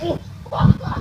わかった!